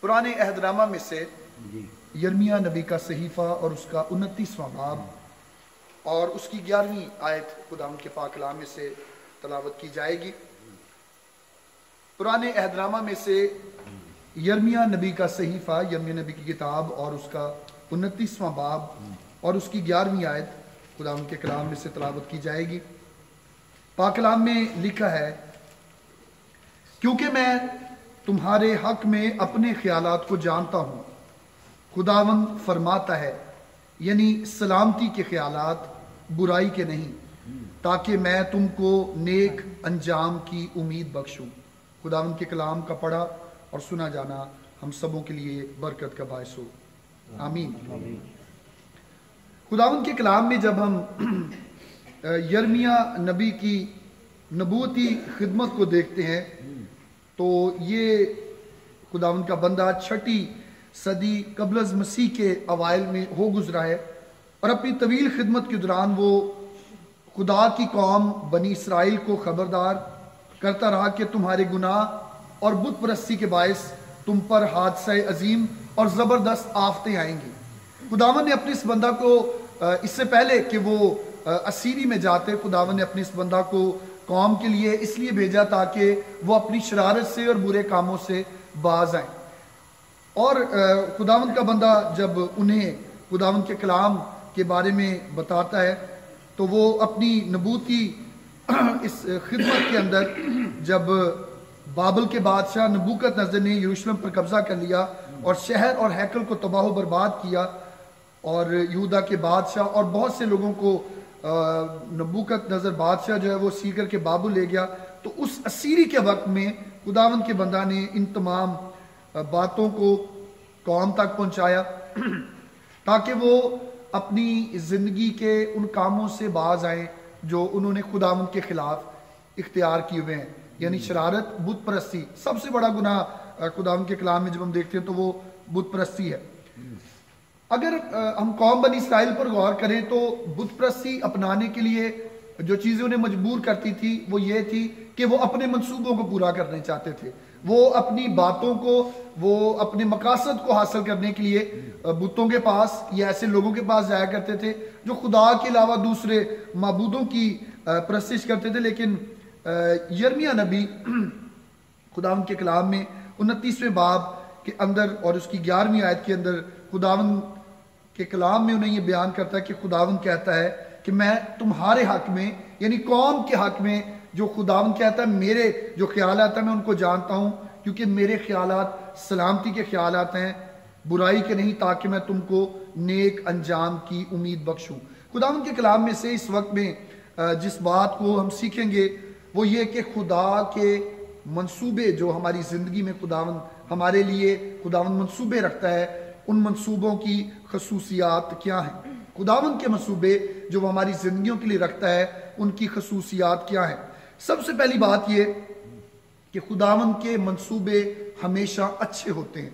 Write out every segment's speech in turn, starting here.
پرانے عہد نامہ میں سے جی۔ یرمیہ نبی کا صحیفہ اور اس کا انتیسواں باب اور اس کی گیارہویں آیت خدا ان کے پاک کلام میں سے تلاوت کی جائے گی۔ پرانے عہد نامہ میں سے یرمیہ نبی کا صحیفہ یرمیہ نبی کی کتاب اور اس کا انتیسواں باب اور اس کی گیارہویں آیت خدا ان کے کلام میں سے تلاوت کی جائے گی۔ پاک کلام میں لکھا ہے کیونکہ میں تمہارے حق میں اپنے خیالات کو جانتا ہوں۔ خداون فرماتا ہے یعنی سلامتی کے خیالات، برائی کے نہیں، تاکہ میں تم کو نیک انجام کی امید بخشوں۔ خداون کے کلام کا پڑھا اور سنا جانا ہم سبوں کے لیے برکت کا باعث ہو۔ آمین۔ خداون کے کلام میں جب ہم یرمیہ نبی کی نبوتی خدمت کو دیکھتے ہیں تو یہ خداون کا بندہ چھٹی صدی قبل از مسیح کے اوائل میں ہو گزرا ہے اور اپنی طویل خدمت کے دوران وہ خدا کی قوم بنی اسرائیل کو خبردار کرتا رہا کہ تمہارے گناہ اور بت پرستی کے باعث تم پر حادثہ عظیم اور زبردست آفتیں آئیں گی۔ خداون نے اپنے اس بندہ کو، اس سے پہلے کہ وہ اسیری میں جاتے خداون نے اپنے اس بندہ کو قوم کے لیے اس لیے بھیجا تاکہ وہ اپنی شرارت سے اور برے کاموں سے باز آئیں۔ اور خداون کا بندہ جب انہیں خداون کے کلام کے بارے میں بتاتا ہے، تو وہ اپنی نبوتی اس خدمت کے اندر جب بابل کے بادشاہ نبوکت نظر نے یروشلم پر قبضہ کر لیا اور شہر اور ہیکل کو تباہ و برباد کیا اور یہودا کے بادشاہ اور بہت سے لوگوں کو نبوکت نظر بادشاہ جو ہے وہ سی کر کے بابل لے گیا۔ تو اس اسیری کے وقت میں خداون کے بندہ نے ان تمام باتوں کو قوم تک پہنچایا تاکہ وہ اپنی زندگی کے ان کاموں سے باز آئیں جو انہوں نے خداون کے خلاف اختیار کیے ہوئے ہیں۔ یعنی شرارت بت پرستی۔ سب سے بڑا گناہ خداون کے کلام میں جب ہم دیکھتے ہیں تو وہ بت پرستی ہے۔ اگر ہم قوم بنی اسرائیل پر غور کریں تو بت پرستی اپنانے کے لیے جو چیزیں انہیں مجبور کرتی تھی وہ یہ تھی کہ وہ اپنے منصوبوں کو پورا کرنے چاہتے تھے۔ وہ اپنی باتوں کو، وہ اپنے مقاصد کو حاصل کرنے کے لیے بتوں کے پاس یا ایسے لوگوں کے پاس جایا کرتے تھے جو خدا کے علاوہ دوسرے معبودوں کی پرستش کرتے تھے۔ لیکن یرمیہ نبی خداون کے کلام میں انتیسویں باب کے اندر اور اس کی گیارہویں آیت کے اندر خداون کے کلام میں انہیں یہ بیان کرتا ہے کہ خداون کہتا ہے کہ میں تمہارے حق میں یعنی قوم کے حق میں جو خداون کہتا ہے، میرے جو خیالات ہیں، میں ان کو جانتا ہوں، کیونکہ میرے خیالات سلامتی کے خیالات ہیں، برائی کے نہیں، تاکہ میں تم کو نیک انجام کی امید بخشوں۔ خداون کے کلام میں سے اس وقت میں جس بات کو ہم سیکھیں گے، وہ یہ کہ خدا کے منصوبے جو ہماری زندگی میں خداون ہمارے لیے خداون منصوبے رکھتا ہے ان منصوبوں کی خصوصیات کیا ہیں؟ خداون کے منصوبے جو وہ ہماری زندگیوں کے لیے رکھتا ہے، ان کی خصوصیات کیا ہیں؟ سب سے پہلی بات یہ کہ خداون کے منصوبے ہمیشہ اچھے ہوتے ہیں۔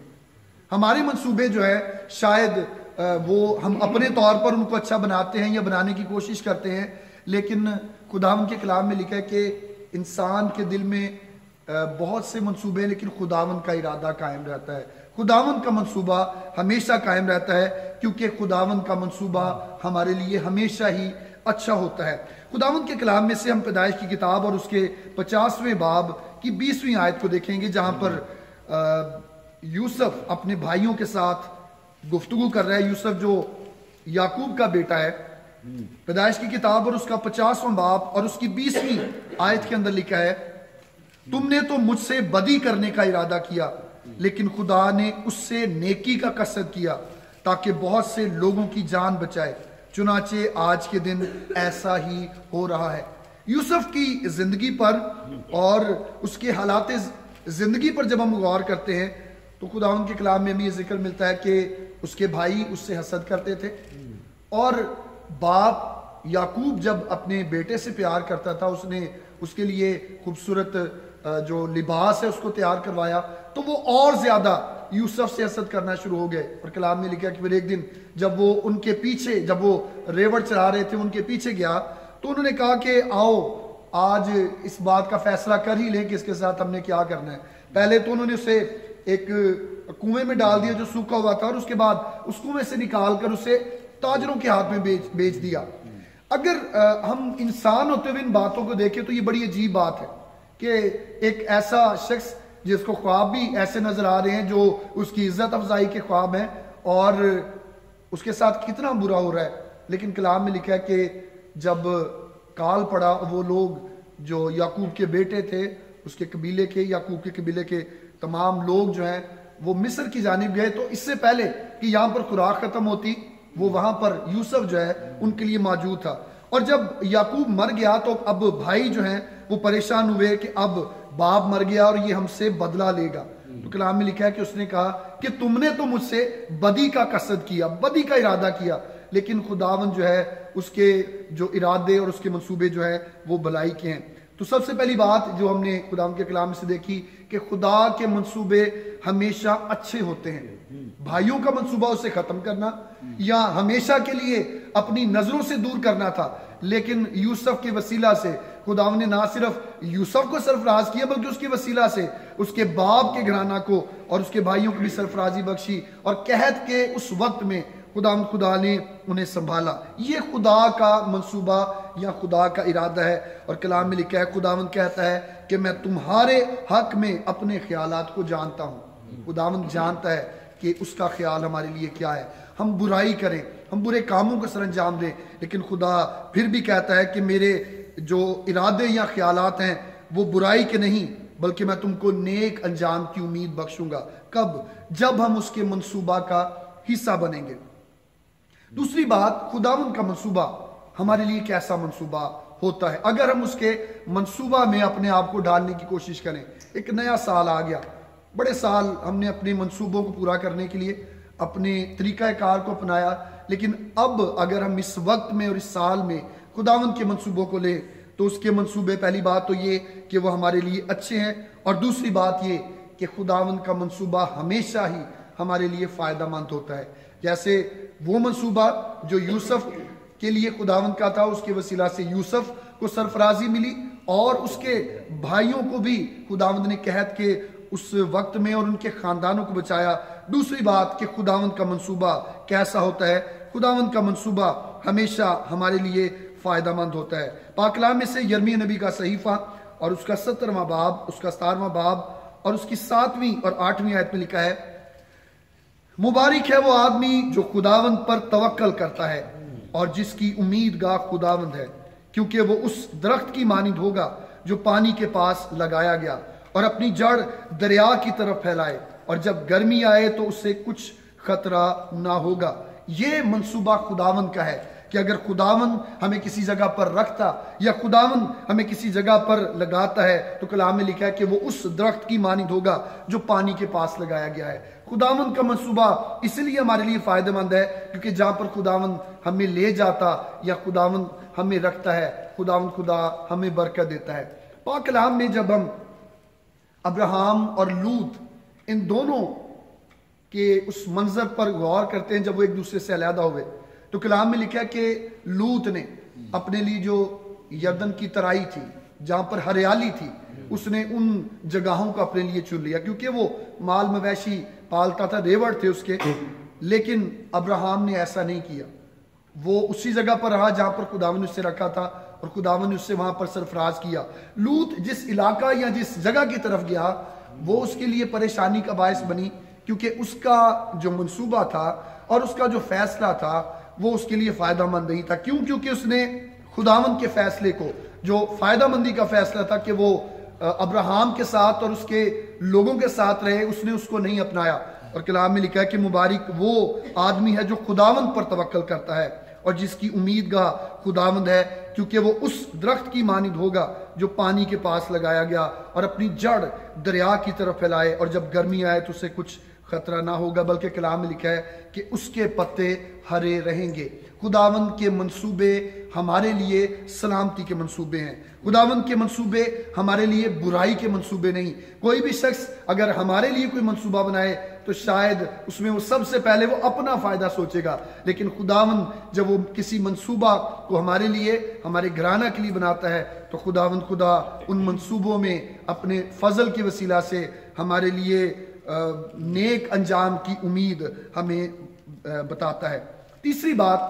ہمارے منصوبے جو ہے شاید وہ ہم اپنے طور پر ان کو اچھا بناتے ہیں یا بنانے کی کوشش کرتے ہیں، لیکن خداون کے کلام میں لکھا ہے کہ انسان کے دل میں بہت سے منصوبے لیکن خداون کا ارادہ قائم رہتا ہے۔ خداون کا منصوبہ ہمیشہ قائم رہتا ہے کیونکہ خداون کا منصوبہ ہمارے لیے ہمیشہ ہی اچھا ہوتا ہے۔ خداون کے کلام میں سے ہم پیدائش کی کتاب اور اس کے پچاسویں باب کی بیسویں آیت کو دیکھیں گے جہاں پر یوسف اپنے بھائیوں کے ساتھ گفتگو کر رہا ہے۔ یوسف جو یعقوب کا بیٹا ہے پیدائش کی کتاب اور اس کا پچاسواں باب اور اس کی بیسویں آیت کے اندر لکھا ہے تم نے تو مجھ سے بدی کرنے کا ارادہ کیا، لیکن خدا نے اس سے نیکی کا قصد کیا تاکہ بہت سے لوگوں کی جان بچائے۔ چنانچہ آج کے دن ایسا ہی ہو رہا ہے۔ یوسف کی زندگی پر اور اس کے حالات زندگی پر جب ہم غور کرتے ہیں، تو خدا ان کے کلام میں بھی یہ ذکر ملتا ہے کہ اس کے بھائی اس سے حسد کرتے تھے۔ اور باپ یعقوب جب اپنے بیٹے سے پیار کرتا تھا، اس نے اس کے لیے خوبصورت جو لباس ہے اس کو تیار کروایا، تو وہ اور زیادہ یوسف سے حسد کرنا شروع ہو گئے۔ اور کلام نے لکھا کہ پھر ایک دن جب وہ ان کے پیچھے، جب وہ ریوڑ چلا رہے تھے، ان کے پیچھے گیا، تو انہوں نے کہا کہ آؤ، آج اس بات کا فیصلہ کر ہی لیں کہ اس کے ساتھ ہم نے کیا کرنا ہے۔ پہلے تو انہوں نے اسے ایک کنویں میں ڈال دیا جو سوکھا ہوا تھا، اور اس کے بعد اس کنویں سے نکال کر اسے تاجروں کے ہاتھ میں بیچ دیا۔ اگر ہم انسان ہوتے ہوئے ان باتوں کو دیکھیں تو یہ بڑی عجیب بات ہے۔ کہ ایک ایسا شخص جس کو خواب بھی ایسے نظر آ رہے ہیں جو اس کی عزت افزائی کے خواب ہیں اور اس کے ساتھ کتنا برا ہو رہا ہے۔ لیکن کلام میں لکھا ہے کہ جب کال پڑا، وہ لوگ جو یعقوب کے بیٹے تھے، اس کے قبیلے کے، یعقوب کے قبیلے کے تمام لوگ جو ہیں، وہ مصر کی جانب گئے۔ تو اس سے پہلے کہ یہاں پر خوراک ختم ہوتی، وہ وہاں پر یوسف جو ہے، ان کے لیے موجود تھا۔ اور جب یعقوب مر گیا تو اب بھائی جو ہیں وہ پریشان ہوئے کہ اب باپ مر گیا اور یہ ہم سے بدلہ لے گا۔ تو کلام میں لکھا ہے کہ اس نے کہا کہ تم نے تو مجھ سے بدی کا قصد کیا، بدی کا ارادہ کیا، لیکن خداون جو ہے اس کے جو ارادے اور اس کے منصوبے جو ہے وہ بلائی کے ہیں۔ تو سب سے پہلی بات جو ہم نے خداون کے کلام سے دیکھی کہ خدا کے منصوبے ہمیشہ اچھے ہوتے ہیں۔ بھائیوں کا منصوبہ اسے ختم کرنا یا ہمیشہ کے لیے اپنی نظروں سے دور کرنا تھا۔ لیکن یوسف کے وسیلہ سے خداون نے نہ صرف یوسف کو سرفراز کیا، بلکہ اس کے وسیلہ سے، اس کے باپ کے گھرانہ کو اور اس کے بھائیوں کو بھی سرفرازی بخشی اور قہد کے اس وقت میں خدا خدا نے انہیں سنبھالا۔ یہ خدا کا منصوبہ یا خدا کا ارادہ ہے اور کلام میں لکھا ہے خداون کہتا ہے کہ میں تمہارے حق میں اپنے خیالات کو جانتا ہوں۔ خداون جانتا ہے کہ اس کا خیال ہمارے لیے کیا ہے۔ ہم برائی کریں۔ ہم برے کاموں کو سر انجام دیں۔ لیکن خدا پھر بھی کہتا ہے کہ میرے جو ارادے یا خیالات ہیں وہ برائی کے نہیں، بلکہ میں تم کو نیک انجام کی امید بخشوں گا۔ کب؟ جب ہم اس کے منصوبہ کا حصہ بنیں گے۔ دوسری بات خداون کا منصوبہ ہمارے لیے کیسا منصوبہ ہوتا ہے؟ اگر ہم اس کے منصوبہ میں اپنے آپ کو ڈالنے کی کوشش کریں۔ ایک نیا سال آ گیا۔ بڑے سال ہم نے اپنے منصوبوں کو پورا کرنے کے لیے اپنے طریقہ کار کو اپنایا۔ لیکن اب اگر ہم اس وقت میں اور اس سال میں خداون کے منصوبوں کو لیں تو اس کے منصوبے، پہلی بات تو یہ کہ وہ ہمارے لیے اچھے ہیں اور دوسری بات یہ کہ خداون کا منصوبہ ہمیشہ ہی ہمارے لیے فائدہ مند ہوتا ہے۔ جیسے وہ منصوبہ جو یوسف کے لیے خداون کا تھا، اس کے وسیلہ سے یوسف کو سرفرازی ملی اور اس کے بھائیوں کو بھی خداوند نے قہد کے اس وقت میں اور ان کے خاندانوں کو بچایا۔ دوسری بات کہ خداوند کا منصوبہ کیسا ہوتا ہے؟ خداوند کا منصوبہ ہمیشہ ہمارے لیے فائدہ مند ہوتا ہے۔ پاکلام میں سے یرمی نبی کا صحیفہ اور اس کا سترواں باب، اس کا ستارواں باب اور اس کی ساتویں اور آٹھویں آیت میں لکھا ہے، مبارک ہے وہ آدمی جو خداوند پر توکل کرتا ہے اور جس کی امید گاہ خداوند ہے، کیونکہ وہ اس درخت کی مانند ہوگا جو پانی کے پاس لگایا گیا۔ اور اپنی جڑ دریا کی طرف پھیلائے، اور جب گرمی آئے تو اس سے کچھ خطرہ نہ ہوگا۔ یہ منصوبہ خداوند کا ہے کہ اگر خداون ہمیں کسی جگہ پر رکھتا یا خداون ہمیں کسی جگہ پر لگاتا ہے، تو کلام میں لکھا ہے کہ وہ اس درخت کی مانند ہوگا جو پانی کے پاس لگایا گیا ہے۔ خداون کا منصوبہ اس لیے ہمارے لیے فائدہ مند ہے کیونکہ جہاں پر خداون ہمیں لے جاتا یا خداون ہمیں رکھتا ہے خداون خدا ہمیں برکت دیتا ہے۔ پاک کلام میں جب ہم ابراہم اور لوت ان دونوں کے اس منظر پر غور کرتے ہیں جب وہ ایک دوسرے سے علیحدہ ہوئے۔ تو کلام میں لکھا کہ لوت نے اپنے لیے جو یردن کی ترائی تھی، جہاں پر ہریالی تھی، اس نے ان جگہوں کو اپنے لیے چن لیا۔ کیونکہ وہ مال مویشی پالتا تھا، ریوڑ تھے اس کے۔ لیکن ابراہم نے ایسا نہیں کیا۔ وہ اسی جگہ پر رہا جہاں پر خداون نے اس سے رکھا تھا۔ اور خداون نے اس سے وہاں پر سرفراز کیا۔ لوت جس علاقہ یا جس جگہ کی طرف گیا، وہ اس کے لیے پریشانی کا باعث بنی، کیونکہ اس کا جو منصوبہ تھا اور اس کا جو فیصلہ تھا، وہ اس کے لیے فائدہ مند نہیں تھا۔ کیوں؟ کیونکہ اس نے خداون کے فیصلے کو، جو فائدہ مندی کا فیصلہ تھا کہ وہ ابراہم کے ساتھ اور اس کے لوگوں کے ساتھ رہے، اس نے اس کو نہیں اپنایا۔ اور کلام میں لکھا ہے کہ مبارک وہ آدمی ہے جو خداون پر توکل کرتا ہے۔ اور جس کی امید گاہ خداوند ہے، کیونکہ وہ اس درخت کی مانند ہوگا جو پانی کے پاس لگایا گیا اور اپنی جڑ دریا کی طرف پھیلائے اور جب گرمی آئے تو اسے کچھ خطرہ نہ ہوگا، بلکہ کلام میں لکھا ہے کہ اس کے پتے ہرے رہیں گے۔ خداون کے منصوبے ہمارے لیے سلامتی کے منصوبے ہیں۔ خداون کے منصوبے ہمارے لیے برائی کے منصوبے نہیں۔ کوئی بھی شخص اگر ہمارے لیے کوئی منصوبہ بنائے تو شاید اس میں وہ سب سے پہلے وہ اپنا فائدہ سوچے گا۔ لیکن خداون جب وہ کسی منصوبہ کو ہمارے لیے، ہمارے گھرانہ کے لیے بناتا ہے، تو خداون خدا ان منصوبوں میں اپنے فضل کے وسیلہ سے ہمارے لیے نیک انجام کی امید ہمیں بتاتا ہے۔ تیسری بات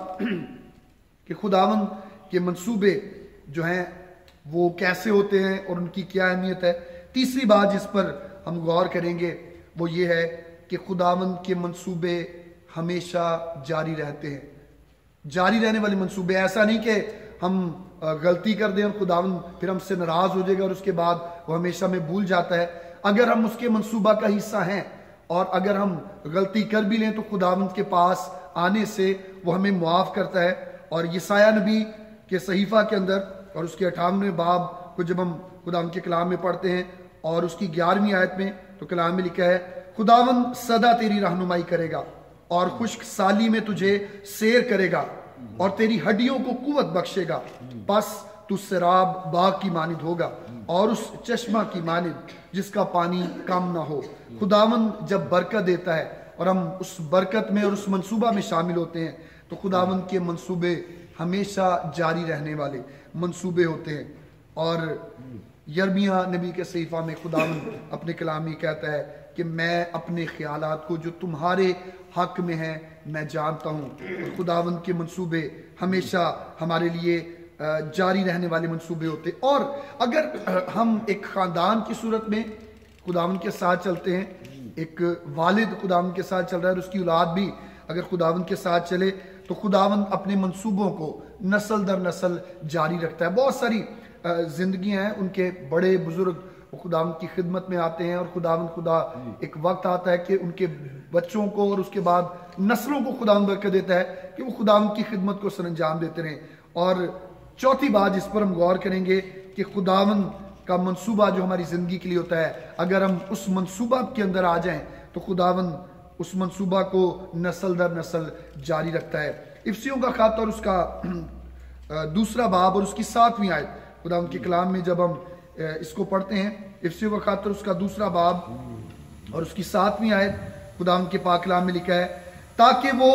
کہ خداون کے منصوبے جو ہیں، وہ کیسے ہوتے ہیں اور ان کی کیا اہمیت ہے۔ تیسری بات جس پر ہم غور کریں گے، وہ یہ ہے کہ خداون کے منصوبے ہمیشہ جاری رہتے ہیں۔ جاری رہنے والے منصوبے، ایسا نہیں کہ ہم غلطی کر دیں اور خداون پھر ہم سے ناراض ہو جائے گا اور اس کے بعد وہ ہمیشہ میں بھول جاتا ہے۔ اگر ہم اس کے منصوبہ کا حصہ ہیں اور اگر ہم غلطی کر بھی لیں تو خداون کے پاس آنے سے وہ ہمیں معاف کرتا ہے۔ اور یہ سایہ نبی کے صحیفہ کے اندر اور اس کے اٹھانوے باب کو جب ہم خداون کے کلام میں پڑھتے ہیں اور اس کی گیارہویں آیت میں تو کلام میں لکھا ہے خداون سدا تیری رہنمائی کرے گا اور خشک سالی میں تجھے سیر کرے گا اور تیری ہڈیوں کو قوت بخشے گا۔ بس تو سراب باغ کی مانند ہوگا اور اس چشمہ کی مانند جس کا پانی کم نہ ہو۔ خداون جب برکت دیتا ہے اور ہم اس برکت میں اور اس منصوبہ میں شامل ہوتے ہیں، تو خداون کے منصوبے ہمیشہ جاری رہنے والے منصوبے ہوتے ہیں۔ اور یرمیہ نبی کے صحیفہ میں خداون اپنے کلامی کہتا ہے کہ میں اپنے خیالات کو جو تمہارے حق میں ہیں، میں جانتا ہوں۔ خداون کے منصوبے ہمیشہ ہمارے لیے جاری رہنے والے منصوبے ہوتے۔ اور اگر ہم ایک خاندان کی صورت میں خداون کے ساتھ چلتے ہیں، ایک والد خداون کے ساتھ چل رہا ہے اور اس کی اولاد بھی اگر خداون کے ساتھ چلے، تو خداون اپنے منصوبوں کو نسل در نسل جاری رکھتا ہے۔ بہت ساری زندگیاں ہیں ان کے بڑے بزرگ خداون کی خدمت میں آتے ہیں اور خداون خدا ایک وقت آتا ہے کہ ان کے بچوں کو اور اس کے بعد نسلوں کو خداون برکت دیتا ہے کہ وہ خداون کی خدمت کو سر انجام دیتے رہیں۔ اور چوتھی بات جس پر ہم غور کریں گے کہ خداون کا منصوبہ جو ہماری زندگی کے لیے ہوتا ہے اگر ہم اس منصوبہ کے اندر آ جائیں تو خداون اس منصوبہ کو نسل در نسل جاری رکھتا ہے۔ افسیوں کا خط اور اس کا دوسرا باب اور اس کی ساتویں آیت۔ خداون کے کلام میں جب ہم اس کو پڑھتے ہیں افسیوں کا خط اور اس کا دوسرا باب اور اس کی ساتویں آیت خداون کے پاک کلام میں لکھا ہے، تاکہ وہ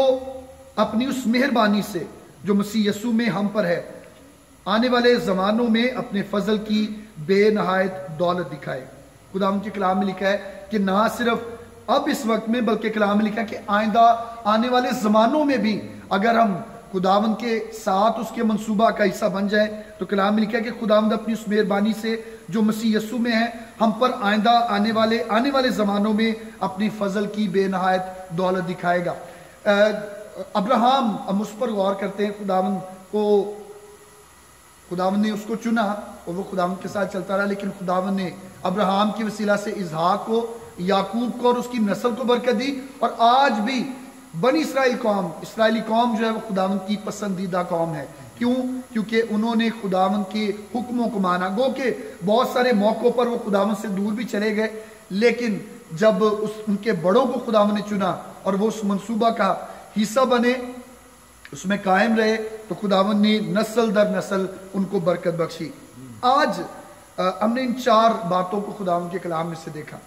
اپنی اس مہربانی سے جو مسیح یسو میں ہم پر ہے، آنے والے زمانوں میں اپنے فضل کی بے نہایت دولت دکھائے۔ خداون کے کلام میں لکھا ہے کہ نہ صرف اب اس وقت میں، بلکہ کلام میں لکھا ہے کہ آئندہ آنے والے زمانوں میں بھی اگر ہم خداون کے ساتھ اس کے منصوبہ کا حصہ بن جائے تو کلام میں لکھا ہے کہ خداوند اپنی اس مہربانی سے جو مسیح یسو میں ہے ہم پر آئندہ آنے والے آنے والے زمانوں میں اپنی فضل کی بے نہایت دولت دکھائے گا۔ ابراہم، ہم اس پر غور کرتے ہیں خداون کو خداون نے اس کو چنا اور وہ خداون کے ساتھ چلتا رہا، لیکن خداون نے ابراہم کی وسیلہ سے اظہاق کو، یعقوب کو اور اس کی نسل کو برکت دی اور آج بھی بنی اسرائیل قوم، اسرائیلی قوم جو ہے وہ خداون کی پسندیدہ قوم ہے۔ کیوں؟ کیونکہ انہوں نے خداون کے حکموں کو مانا۔ گو کہ بہت سارے موقعوں پر وہ خداون سے دور بھی چلے گئے، لیکن جب اس، ان کے بڑوں کو خداون نے چنا اور وہ اس منصوبہ کا حصہ بنے، اس میں قائم رہے، تو خداون نے نسل در نسل ان کو برکت بخشی۔ آج ہم نے ان چار باتوں کو خداون کے کلام میں سے دیکھا۔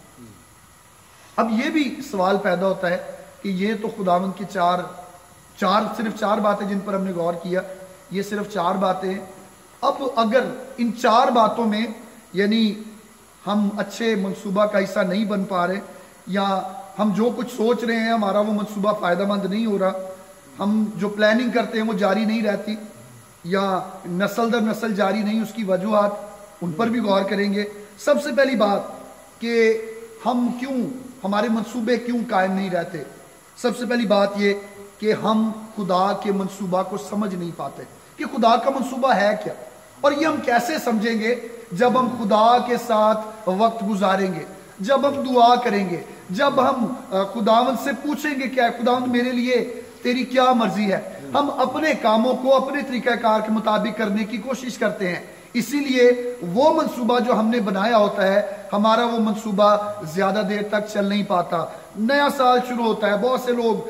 اب یہ بھی سوال پیدا ہوتا ہے کہ یہ تو خداون کی چار چار، صرف چار باتیں جن پر ہم نے غور کیا، یہ صرف چار باتیں۔ اب اگر ان چار باتوں میں یعنی ہم اچھے منصوبہ کا حصہ نہیں بن پا رہے، یا ہم جو کچھ سوچ رہے ہیں، ہمارا وہ منصوبہ فائدہ مند نہیں ہو رہا، ہم جو پلاننگ کرتے ہیں وہ جاری نہیں رہتی، یا نسل در نسل جاری نہیں، اس کی وجوہات، ان پر بھی غور کریں گے۔ سب سے پہلی بات کہ ہم کیوں، ہمارے منصوبے کیوں قائم نہیں رہتے؟ سب سے پہلی بات یہ کہ ہم خدا کے منصوبہ کو سمجھ نہیں پاتے کہ خدا کا منصوبہ ہے کیا اور یہ ہم کیسے سمجھیں گے جب ہم خدا کے ساتھ وقت گزاریں گے، جب ہم دعا کریں گے، جب ہم خداون سے پوچھیں گے کیا خداون میرے لیے تیری کیا مرضی ہے؟ ہم اپنے کاموں کو، اپنے طریقہ کار کے مطابق کرنے کی کوشش کرتے ہیں۔ اسی لیے وہ منصوبہ جو ہم نے بنایا ہوتا ہے، ہمارا وہ منصوبہ زیادہ دیر تک چل نہیں پاتا۔ نیا سال شروع ہوتا ہے۔ بہت سے لوگ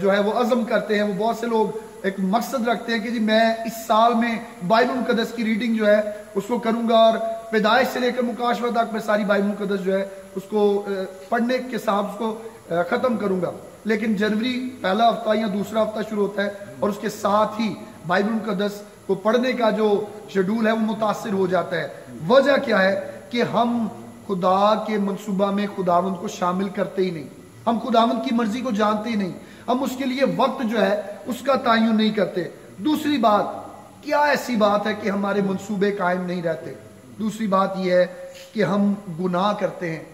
جو ہے وہ عزم کرتے ہیں۔ وہ بہت سے لوگ ایک مقصد رکھتے ہیں کہ جی میں اس سال میں بائبل مقدس کی ریڈنگ جو ہے اس کو کروں گا اور پیدائش سے لے کر مکاشوہ تک میں ساری بائبل مقدس جو ہے اس کو پڑھنے کے ساتھ اس کو ختم کروں گا۔ لیکن جنوری پہلا ہفتہ یا دوسرا ہفتہ شروع ہوتا ہے اور اس کے ساتھ ہی بائبل مقدس کو پڑھنے کا جو شیڈول ہے وہ متاثر ہو جاتا ہے۔ وجہ کیا ہے؟ کہ ہم خدا کے منصوبہ میں خداوند کو شامل کرتے ہی نہیں۔ ہم خداوند کی مرضی کو جانتے ہی نہیں۔ ہم اس کے لیے وقت جو ہے، اس کا تعین نہیں کرتے۔ دوسری بات، کیا ایسی بات ہے کہ ہمارے منصوبے قائم نہیں رہتے؟ دوسری بات یہ ہے کہ ہم گناہ کرتے ہیں۔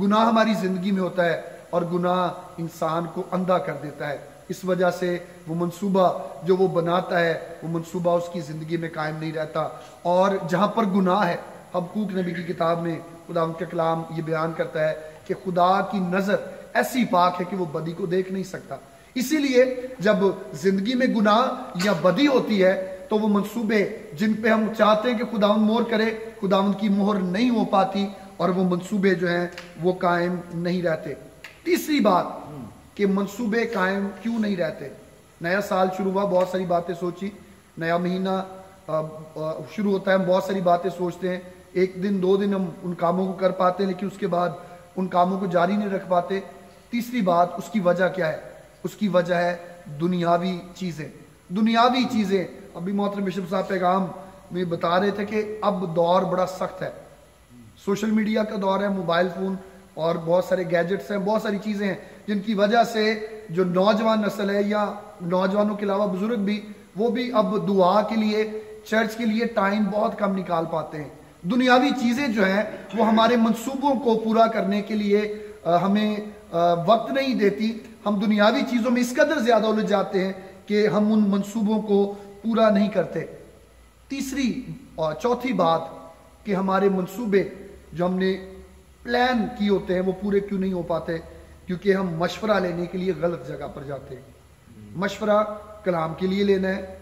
گناہ ہماری زندگی میں ہوتا ہے اور گناہ انسان کو اندھا کر دیتا ہے۔ اس وجہ سے وہ منصوبہ جو وہ بناتا ہے، وہ منصوبہ اس کی زندگی میں قائم نہیں رہتا۔ اور جہاں پر گناہ ہے، حبقوق نبی کی کتاب میں خدا ان کے کلام یہ بیان کرتا ہے کہ خدا کی نظر ایسی پاک ہے کہ وہ بدی کو دیکھ نہیں سکتا۔ اسی لیے جب زندگی میں گناہ یا بدی ہوتی ہے تو وہ منصوبے جن پہ ہم چاہتے ہیں کہ خداون مور کرے خداون کی مہر نہیں ہو پاتی اور وہ منصوبے جو ہیں وہ قائم نہیں رہتے۔ تیسری بات کہ منصوبے قائم کیوں نہیں رہتے؟ نیا سال شروع ہوا، بہت ساری باتیں سوچی۔ نیا مہینہ شروع ہوتا ہے، ہم بہت ساری باتیں سوچتے ہیں۔ ایک دن، دو دن ہم ان کاموں کو کر پاتے ہیں، لیکن اس کے بعد ان کاموں کو جاری نہیں رکھ پاتے۔ تیسری بات، اس کی وجہ کیا ہے؟ اس کی وجہ ہے دنیاوی چیزیں۔ دنیاوی چیزیں۔ ابھی محترم بشپ صاحب پیغام میں بتا رہے تھے کہ اب دور بڑا سخت ہے۔ سوشل میڈیا کا دور ہے، موبائل فون اور بہت سارے گیجٹس ہیں، بہت ساری چیزیں ہیں، جن کی وجہ سے جو نوجوان نسل ہے یا نوجوانوں کے علاوہ بزرگ بھی، وہ بھی اب دعا کے لیے، چرچ کے لیے ٹائم بہت کم نکال پاتے ہیں۔ دنیاوی چیزیں جو ہیں وہ ہمارے منصوبوں کو پورا کرنے کے لیے ہمیں وقت نہیں دیتی۔ ہم دنیاوی چیزوں میں اس قدر زیادہ الجھ جاتے ہیں کہ ہم ان منصوبوں کو پورا نہیں کرتے۔ تیسری اور چوتھی بات کہ ہمارے منصوبے جو ہم نے پلان کی ہوتے ہیں وہ پورے کیوں نہیں ہو پاتے؟ کیونکہ ہم مشورہ لینے کے لیے غلط جگہ پر جاتے ہیں۔ مشورہ کلام کے لیے لینا ہے،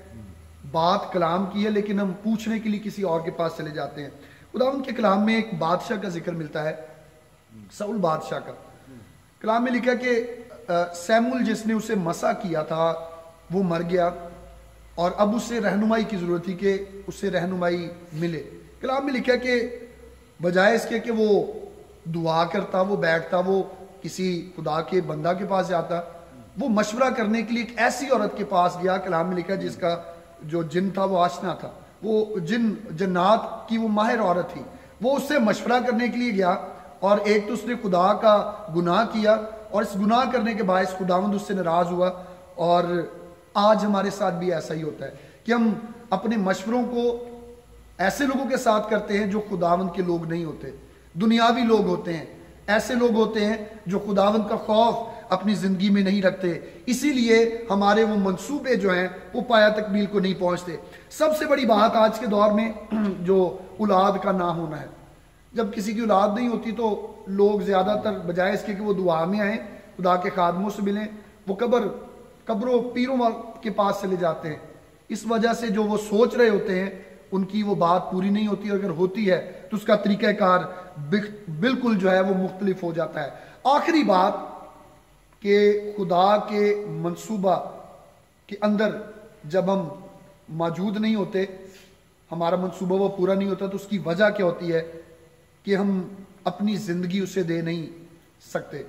بات کلام کی ہے لیکن ہم پوچھنے کے لیے کسی اور کے پاس چلے جاتے ہیں۔ خدا ان کے کلام میں ایک بادشاہ کا ذکر ملتا ہے سول بادشاہ کا۔ کلام میں لکھا کہ سیمول جس نے اسے مسا کیا تھا، وہ مر گیا اور اب اسے رہنمائی کی ضرورت تھی کہ اسے رہنمائی ملے۔ کلام میں لکھا کہ، بجائے اس کے کہ وہ دعا کرتا، وہ بیٹھتا، وہ کسی خدا کے بندہ کے پاس جاتا، وہ مشورہ کرنے کے لیے ایک ایسی عورت کے پاس گیا۔ کلام میں لکھا جس کا جو جن تھا، وہ آشنا تھا۔ وہ جن جنات کی وہ ماہر عورت تھی، وہ اس سے مشورہ کرنے کے لیے گیا اور ایک تو اس نے خدا کا گناہ کیا اور اس گناہ کرنے کے باعث خداوند اس سے ناراض ہوا اور آج ہمارے ساتھ بھی ایسا ہی ہوتا ہے کہ ہم اپنے مشوروں کو ایسے لوگوں کے ساتھ کرتے ہیں جو خداوند کے لوگ نہیں ہوتے۔ دنیاوی لوگ ہوتے ہیں، ایسے لوگ ہوتے ہیں جو خداوند کا خوف اپنی زندگی میں نہیں رکھتے۔ اسی لیے ہمارے وہ منصوبے جو ہیں، وہ پایا تکمیل کو نہیں پہنچتے۔ سب سے بڑی بات آج کے دور میں جو اولاد کا نہ ہونا ہے۔ جب کسی کی اولاد نہیں ہوتی تو لوگ زیادہ تر بجائے اس کے کہ وہ دعا میں آئیں، خدا کے خادموں سے ملیں، وہ قبر، قبروں، پیروں کے پاس چلے جاتے ہیں۔ اس وجہ سے جو وہ سوچ رہے ہوتے ہیں، ان کی وہ بات پوری نہیں ہوتی۔ اگر ہوتی ہے تو اس کا طریقہ کار بالکل جو ہے وہ مختلف ہو جاتا ہے۔ آخری بات کہ خدا کے منصوبہ کے اندر جب ہم موجود نہیں ہوتے، ہمارا منصوبہ وہ پورا نہیں ہوتا، تو اس کی وجہ کیا ہوتی ہے کہ ہم اپنی زندگی اسے دے نہیں سکتے؟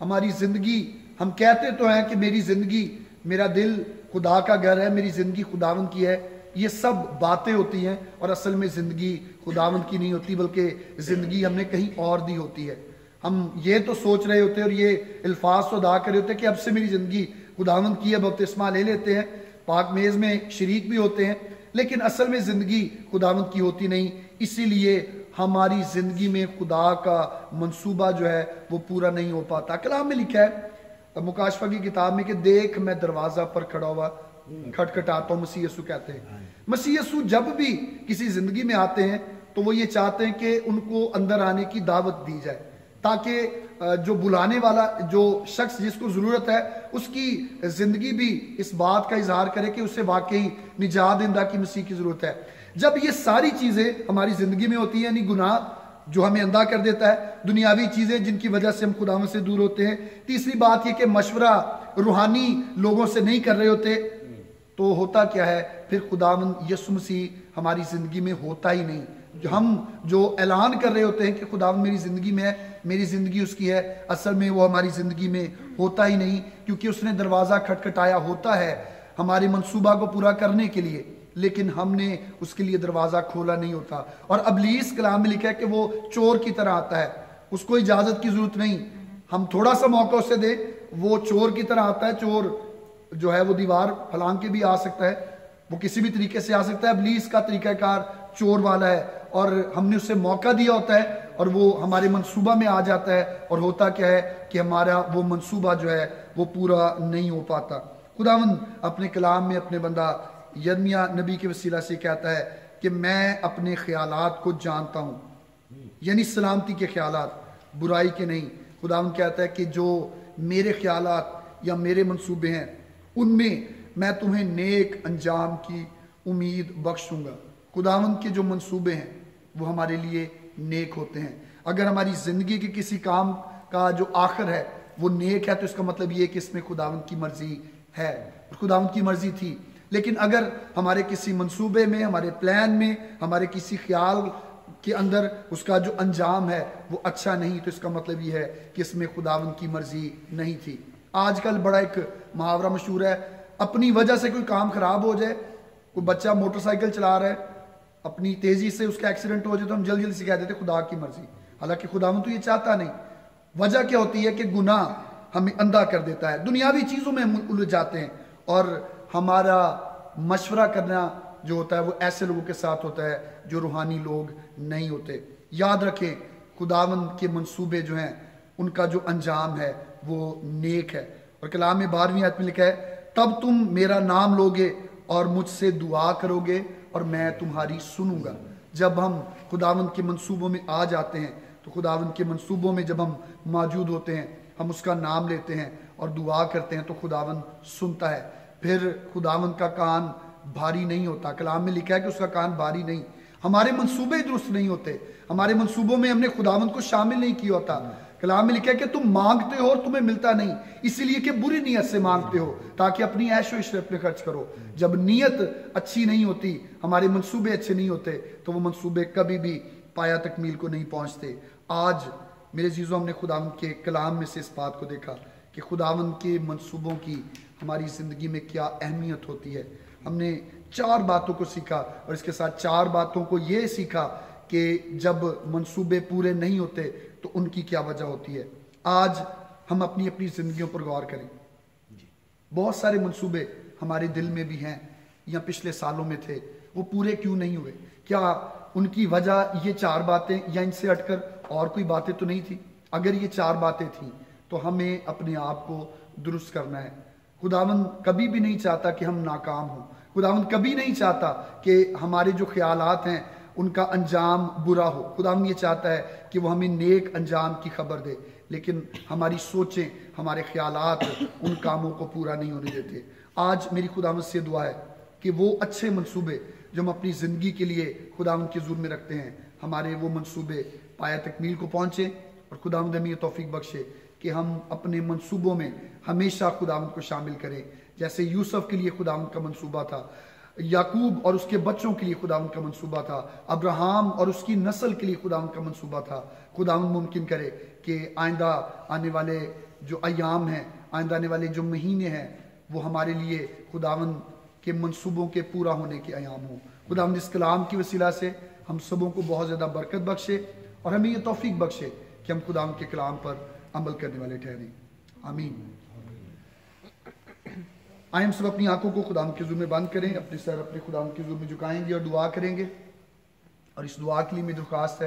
ہماری زندگی، ہم کہتے تو ہیں کہ میری زندگی، میرا دل خدا کا گھر ہے، میری زندگی خداون کی ہے، یہ سب باتیں ہوتی ہیں اور اصل میں زندگی خداون کی نہیں ہوتی، بلکہ زندگی ہم نے کہیں اور دی ہوتی ہے۔ ہم یہ تو سوچ رہے ہوتے ہیں اور یہ الفاظ تو ادا کر رہے ہوتے کہ اب سے میری زندگی خداون کی اب بپتسمہ لے لیتے ہیں، پاک میز میں شریک بھی ہوتے ہیں، لیکن اصل میں زندگی خداون کی ہوتی نہیں۔ اسی لیے ہماری زندگی میں خدا کا منصوبہ جو ہے وہ پورا نہیں ہو پاتا۔ کلام میں لکھا ہے، مکاشفہ کی کتاب میں کہ دیکھ میں دروازہ پر کھڑا ہوا کھٹ کھٹاتا ہوں، مسیح یسو کہتے ہیں۔ مسیح یسو جب بھی کسی زندگی میں آتے ہیں تو وہ یہ چاہتے ہیں کہ ان کو اندر آنے کی دعوت دی جائے۔ تاکہ جو بلانے والا، جو شخص جس کو ضرورت ہے، اس کی زندگی بھی اس بات کا اظہار کرے کہ اسے واقعی نجات دندہ کی مسیح کی ضرورت ہے۔ جب یہ ساری چیزیں ہماری زندگی میں ہوتی ہیں یعنی گناہ جو ہمیں اندھا کر دیتا ہے، دنیاوی چیزیں جن کی وجہ سے ہم خدا سے دور ہوتے ہیں، تیسری بات یہ کہ مشورہ روحانی لوگوں سے نہیں کر رہے ہوتے، تو ہوتا کیا ہے؟ پھر خدا یسو مسیح ہماری زندگی میں ہوتا ہی نہیں۔ جو ہم جو اعلان کر رہے ہوتے ہیں کہ خدا میری زندگی میں ہے، میری زندگی اس کی ہے، اصل میں وہ ہماری زندگی میں ہوتا ہی نہیں، کیونکہ اس نے دروازہ کھٹکھٹایا ہوتا ہے ہمارے منصوبہ کو پورا کرنے کے لیے، لیکن ہم نے اس کے لیے دروازہ کھولا نہیں ہوتا۔ اور ابلیس کلام میں لکھا ہے کہ وہ چور کی طرح آتا ہے۔ اس کو اجازت کی ضرورت نہیں۔ ہم تھوڑا سا موقع اسے دیں، وہ چور کی طرح آتا ہے، چور جو ہے وہ دیوار پھلان کے بھی آ سکتا ہے۔ وہ کسی بھی طریقے سے آ سکتا ہے۔ ابلیس کا طریقہ کار چور والا ہے۔ اور ہم نے اسے موقع دیا ہوتا ہے اور وہ ہمارے منصوبہ میں آ جاتا ہے اور ہوتا کیا ہے کہ ہمارا وہ منصوبہ جو ہے وہ پورا نہیں ہو پاتا۔ خداون اپنے کلام میں اپنے بندہ یرمیا نبی کے وسیلہ سے کہتا ہے کہ میں اپنے خیالات کو جانتا ہوں۔ یعنی سلامتی کے خیالات، برائی کے نہیں۔ خداون کہتا ہے کہ جو میرے خیالات یا میرے منصوبے ہیں، ان میں میں تمہیں نیک انجام کی امید بخشوں گا۔ خداون کے جو منصوبے ہیں وہ ہمارے لیے نیک ہوتے ہیں۔ اگر ہماری زندگی کے کسی کام کا جو آخر ہے وہ نیک ہے تو اس کا مطلب یہ کہ اس میں خداون کی مرضی ہے۔ خداون کی مرضی تھی۔ لیکن اگر ہمارے کسی منصوبے میں، ہمارے پلان میں، ہمارے کسی خیال کے اندر اس کا جو انجام ہے وہ اچھا نہیں، تو اس کا مطلب یہ ہے کہ اس میں خداون کی مرضی نہیں تھی۔ آج کل بڑا ایک محاورہ مشہور ہے، اپنی وجہ سے کوئی کام خراب ہو جائے، کوئی بچہ موٹر سائیکل چلا رہا ہے اپنی تیزی سے اس کا ایکسیڈنٹ ہو جائے تو ہم جلد جلد سے کہہ دیتے خدا کی مرضی۔ حالانکہ خداون تو یہ چاہتا نہیں۔ وجہ کیا ہوتی ہے کہ گناہ ہمیں اندھا کر دیتا ہے۔ دنیاوی چیزوں میں ہم الجھ جاتے ہیں اور ہمارا مشورہ کرنا جو ہوتا ہے وہ ایسے لوگوں کے ساتھ ہوتا ہے جو روحانی لوگ نہیں ہوتے۔ یاد رکھیں خداون کے منصوبے جو ہیں، ان کا جو انجام ہے وہ نیک ہے۔ اور کلام میں بارہویں آدمی لکھا ہے، تب تم میرا نام لوگے اور مجھ سے دعا کرو گے اور میں تمہاری سنوں گا۔ جب ہم خداون کے منصوبوں میں آ جاتے ہیں، تو خداون کے منصوبوں میں جب ہم موجود ہوتے ہیں، ہم اس کا نام لیتے ہیں اور دعا کرتے ہیں، تو خداون سنتا ہے۔ پھر خداون کا کان بھاری نہیں ہوتا۔ کلام میں لکھا ہے کہ اس کا کان بھاری نہیں۔ ہمارے منصوبے درست نہیں ہوتے۔ ہمارے منصوبوں میں ہم نے خداون کو شامل نہیں کیا ہوتا۔ کلام میں لکھا ہے کہ تم مانگتے ہو اور تمہیں ملتا نہیں، اسی لیے کہ بری نیت سے مانگتے ہو، تاکہ اپنی عیش و عشرت پہ خرچ کرو۔ جب نیت اچھی نہیں ہوتی، ہمارے منصوبے اچھے نہیں ہوتے، تو وہ منصوبے کبھی بھی پایا تکمیل کو نہیں پہنچتے۔ آج میرے عزیزوں، ہم نے خداون کے کلام میں سے اس بات کو دیکھا کہ خداون کے منصوبوں کی ہماری زندگی میں کیا اہمیت ہوتی ہے۔ ہم نے چار باتوں کو سیکھا اور اس کے ساتھ چار باتوں کو یہ سیکھا کہ جب منصوبے پورے نہیں ہوتے تو ان کی کیا وجہ ہوتی ہے؟ آج ہم اپنی اپنی زندگیوں پر غور کریں۔ بہت سارے منصوبے ہمارے دل میں بھی ہیں یا پچھلے سالوں میں تھے وہ پورے کیوں نہیں ہوئے؟ کیا ان کی وجہ یہ چار باتیں یا ان سے ہٹ کر اور کوئی باتیں تو نہیں تھی؟ اگر یہ چار باتیں تھیں تو ہمیں اپنے آپ کو درست کرنا ہے۔ خداون کبھی بھی نہیں چاہتا کہ ہم ناکام ہوں۔ خداون کبھی نہیں چاہتا کہ ہمارے جو خیالات ہیں ان کا انجام برا ہو۔ خداون یہ چاہتا ہے کہ وہ ہمیں نیک انجام کی خبر دے، لیکن ہماری سوچیں، ہمارے خیالات ان کاموں کو پورا نہیں ہونے دیتے۔ آج میری خداون سے دعا ہے کہ وہ اچھے منصوبے جو ہم اپنی زندگی کے لیے خداون کے ظلم میں رکھتے ہیں، ہمارے وہ منصوبے پایا تکمیل کو پہنچے اور خداون ہمیں توفیق بخشے کہ ہم اپنے منصوبوں میں ہمیشہ خداون کو شامل کریں۔ جیسے یوسف کے لیے خداون کا منصوبہ تھا۔ یعقوب اور اس کے بچوں کے لیے خداون کا منصوبہ تھا، ابراہم اور اس کی نسل کے لیے خداون کا منصوبہ تھا۔ خداون ممکن کرے کہ آئندہ آنے والے جو ایام ہیں، آئندہ آنے والے جو مہینے ہیں، وہ ہمارے لیے خداون کے منصوبوں کے پورا ہونے کے ایام ہوں۔ خداون اس کلام کی وسیلہ سے ہم سبوں کو بہت زیادہ برکت بخشے اور ہمیں یہ توفیق بخشے کہ ہم خداون کے کلام پر عمل کرنے والے ٹھہریں۔ آمین۔ آئیں ہم سب اپنی آنکھوں کو خدام کے ظلم میں بند کریں، اپنے سر اپنے خدام کے ظلم میں جھکائیں گے اور دعا کریں گے۔ اور اس دعا کے لیے میری درخواست ہے